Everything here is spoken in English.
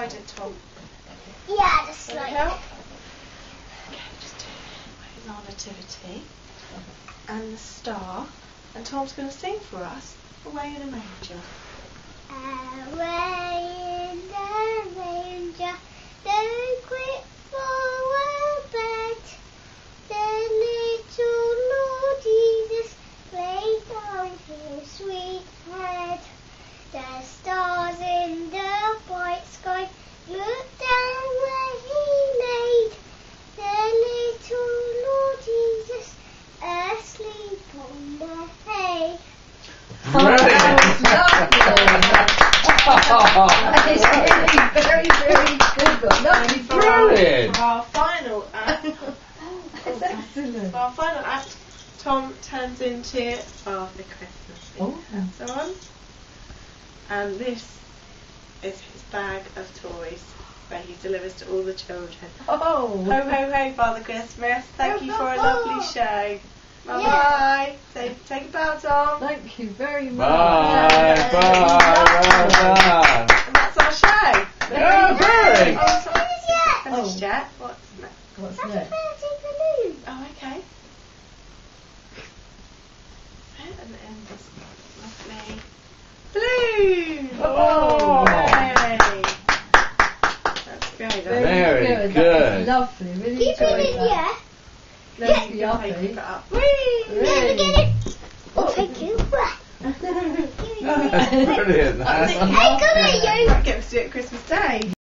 slide it, Tom? Yeah, just Will it like help? Okay, just do it. Our nativity and the star, and Tom's going to sing for us "Away in a Manger." Away in the manger, the quick forward bed, the little Lord Jesus laid on his sweet head. The stars in the bright sky look down where he laid. The little Lord Jesus asleep on the hay. That is really very, very good. Got lovely For our, Brilliant. for our final act, That's excellent. for our final act, Tom turns into Father Christmas Oh. and so on, and this is his bag of toys where he delivers to all the children. Oh. Ho ho ho, Father Christmas! Thank Ho, you ho, for a ho. lovely show. Bye bye. Say, take a bow, Tom. Thank you very much. Bye, bye, well done. And that's our show. Yeah. Oh. Yeah. Finished Oh. yet? What's next? What's That's a next? pretty balloon. Oh, okay. And then this lovely balloon. Oh. Hooray. That's great. That's Very That good. was lovely. Really Keep it enjoyed in that. here. Let's be Keep it happy. up. Never get it. Oh, thank you. Brilliant. I think- Hey, come here, you. Might get to do it Christmas Day.